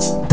Thanks.